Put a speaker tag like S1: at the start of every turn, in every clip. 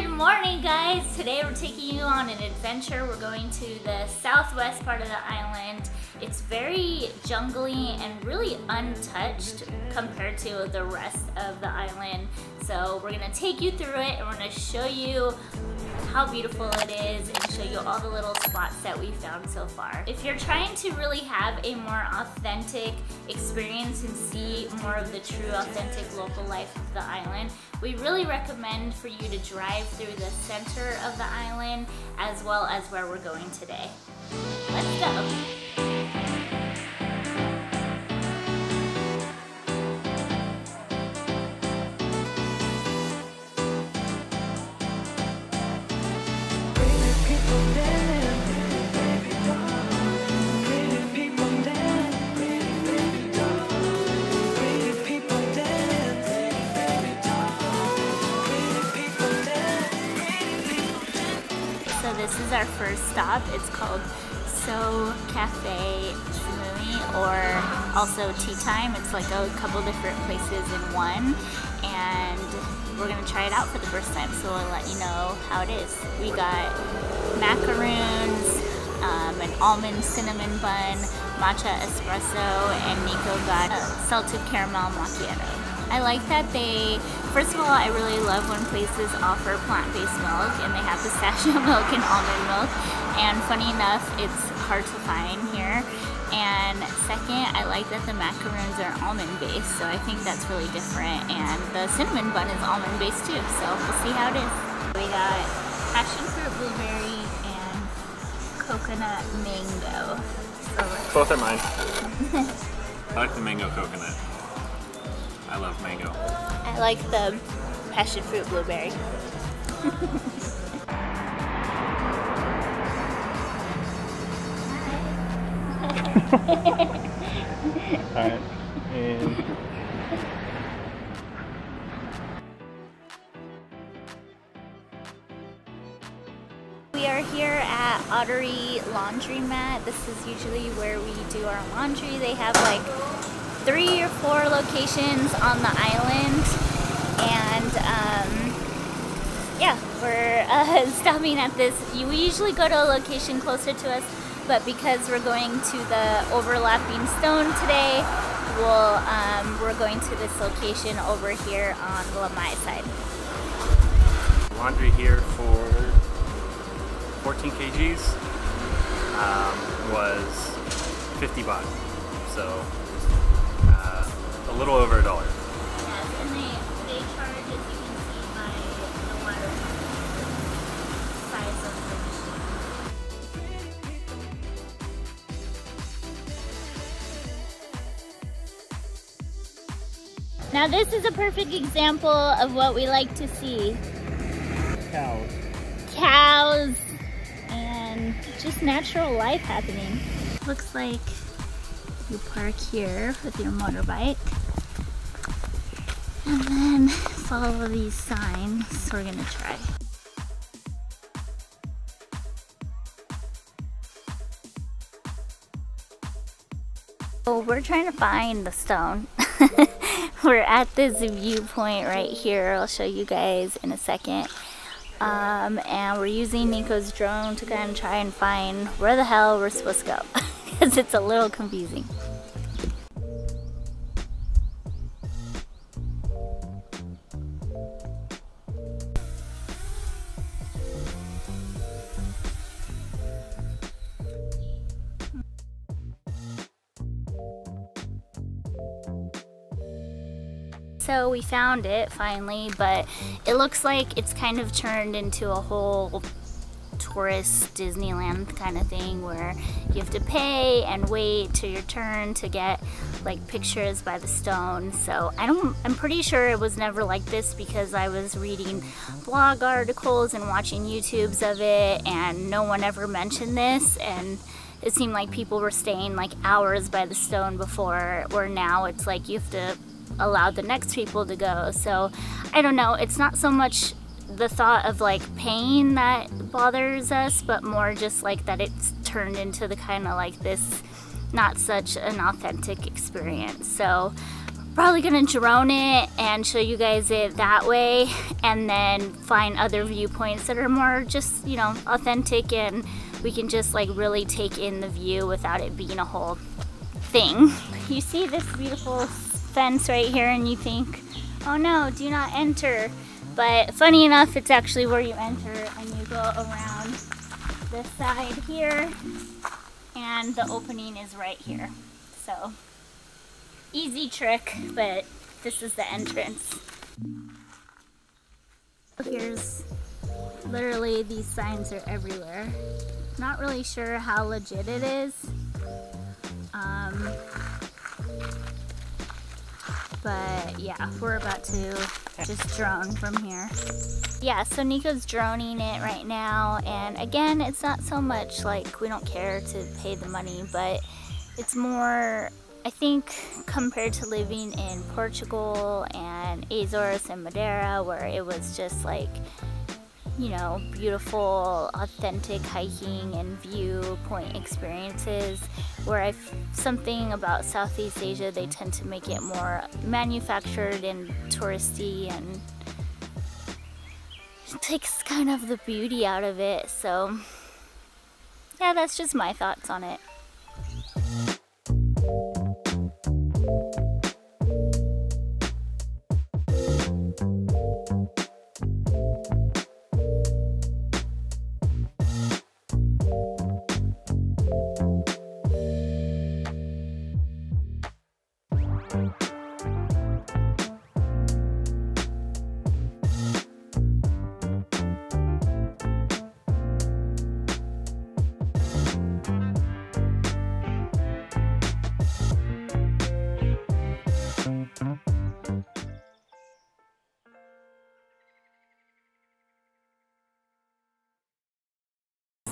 S1: Good morning guys! Today we're taking you on an adventure. We're going to the southwest part of the island. It's very jungly and really untouched compared to the rest of the island. So we're gonna take you through it and we're gonna show you how beautiful it is and show you all the little spots that we found so far. If you're trying to really have a more authentic experience and see more of the true authentic local life of the island, we really recommend for you to drive through the center of the island as well as where we're going today. Let's go. Our first stop. It's called So Cafe Samui or also Tea Time. It's like a couple different places in one and we're gonna try it out for the first time so we'll let you know how it is. We got macaroons, um, an almond cinnamon bun, matcha espresso, and Nico got a salted caramel macchiato. I like that they, first of all, I really love when places offer plant-based milk and they have pistachio milk and almond milk. And funny enough, it's hard to find here. And second, I like that the macaroons are almond based, so I think that's really different. And the cinnamon bun is almond based too, so we'll see how it is. We got passion fruit blueberry and coconut mango. So
S2: Both are mine. I like the mango coconut. I love mango.
S1: I like the passion fruit blueberry.
S2: Alright. And
S1: We are here at Otteri Laundromat. This is usually where we do our laundry. They have like three or four locations on the island. And um, yeah, we're uh, stopping at this. We usually go to a location closer to us, but because we're going to the overlapping stone today, we'll, um, we're going to this location over here on the Lamai side.
S2: laundry here for 14 kgs um, was 50 baht. So little over a dollar.
S1: Yes, and they, they charge, as you can see by the water size of the machine. Now this is a perfect example of what we like to see.
S2: Cows.
S1: Cows and just natural life happening. Looks like you park here with your motorbike and then follow these signs. We're gonna try. So we're trying to find the stone. we're at this viewpoint right here. I'll show you guys in a second. Um, and we're using Nico's drone to kind of try and find where the hell we're supposed to go because it's a little confusing. So we found it finally, but it looks like it's kind of turned into a whole tourist Disneyland kind of thing where you have to pay and wait to your turn to get like pictures by the stone. So I don't, I'm pretty sure it was never like this because I was reading blog articles and watching YouTubes of it and no one ever mentioned this and it seemed like people were staying like hours by the stone before where now it's like you have to allow the next people to go. So I don't know, it's not so much the thought of like pain that bothers us, but more just like that it's turned into the kind of like this not such an authentic experience. So probably gonna drone it and show you guys it that way and then find other viewpoints that are more just you know authentic and we can just like really take in the view without it being a whole thing you see this beautiful fence right here and you think oh no do not enter but funny enough it's actually where you enter and you go around this side here and the opening is right here so easy trick, but this is the entrance. Here's literally these signs are everywhere. Not really sure how legit it is. Um, but yeah, we're about to just drone from here. Yeah, so Nico's droning it right now, and again, it's not so much like we don't care to pay the money, but it's more I think compared to living in Portugal and Azores and Madeira, where it was just like, you know, beautiful, authentic hiking and viewpoint experiences, where I something about Southeast Asia, they tend to make it more manufactured and touristy and it takes kind of the beauty out of it. So, yeah, that's just my thoughts on it.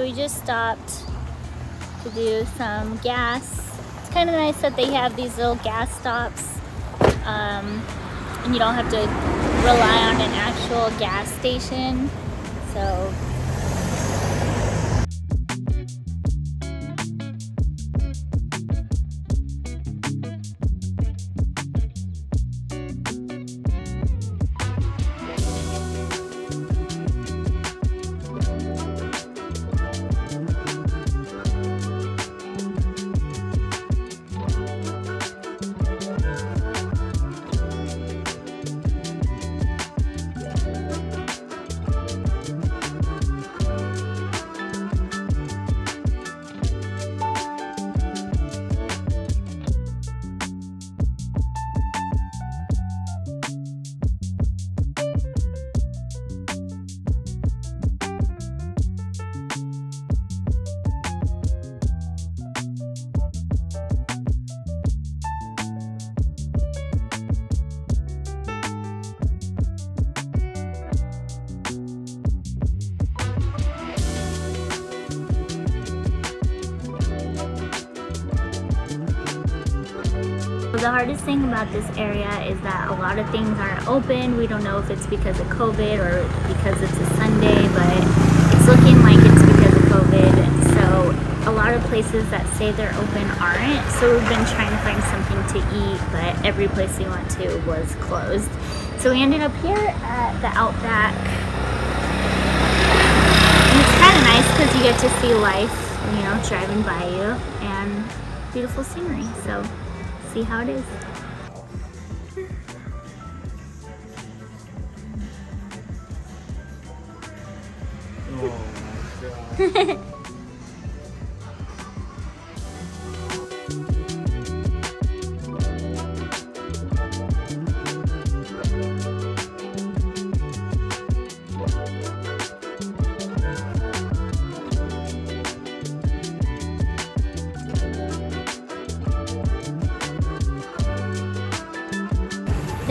S1: So we just stopped to do some gas. It's kind of nice that they have these little gas stops um, and you don't have to rely on an actual gas station. So the hardest thing about this area is that a lot of things aren't open. We don't know if it's because of COVID or because it's a Sunday, but it's looking like it's because of COVID. So a lot of places that say they're open aren't. So we've been trying to find something to eat, but every place we went to was closed. So we ended up here at the Outback. And it's kind of nice because you get to see life, you know, driving by you and beautiful scenery. So see how it is.
S2: Oh my god.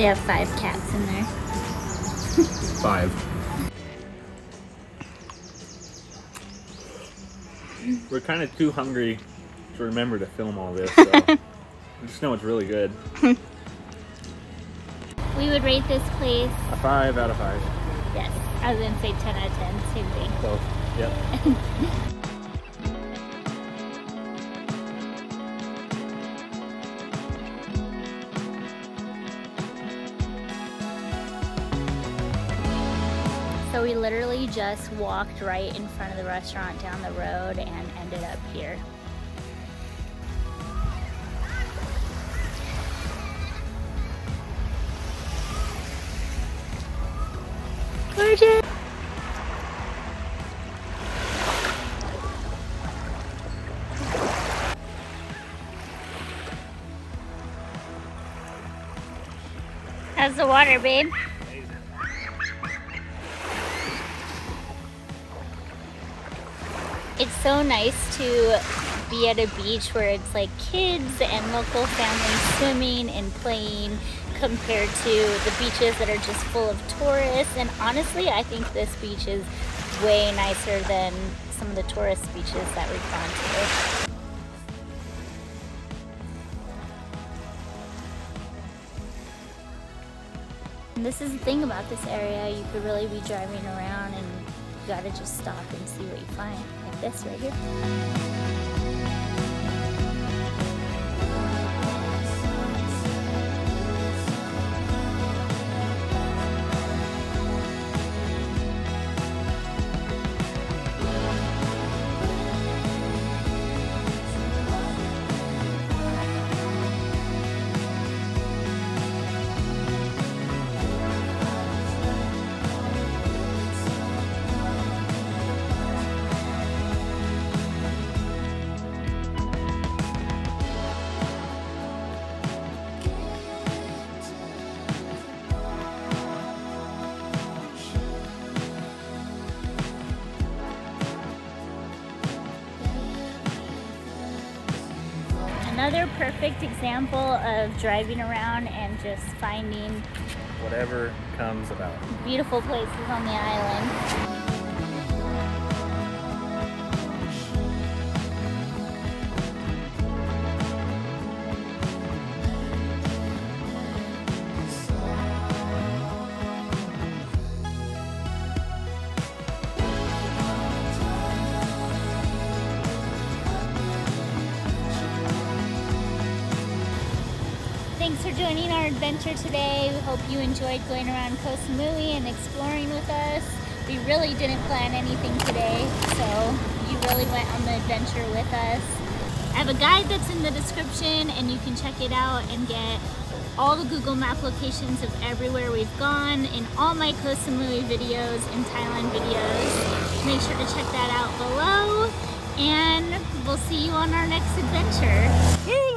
S1: have five cats in there.
S2: Five. We're kind of too hungry to remember to film all this, so I just know it's really good.
S1: We would rate this place,
S2: A five out of five.
S1: yes, I was gonna say 10 out of 10, same thing.
S2: So, yep.
S1: literally just walked right in front of the restaurant down the road and ended up here. Gorgeous! How's the water, babe? So nice to be at a beach where it's like kids and local families swimming and playing compared to the beaches that are just full of tourists. And honestly, I think this beach is way nicer than some of the tourist beaches that we've gone to. And this is the thing about this area, you could really be driving around and gotta just stop and see what you find, like this right here. Another perfect example of driving around and just finding
S2: Whatever comes about.
S1: beautiful places on the island. Thanks for joining our adventure today. We hope you enjoyed going around Koh Samui and exploring with us. We really didn't plan anything today, so you really went on the adventure with us. I have a guide that's in the description and you can check it out and get all the Google Map locations of everywhere we've gone in all my Koh Samui videos and Thailand videos. Make sure to check that out below and we'll see you on our next adventure. Yay!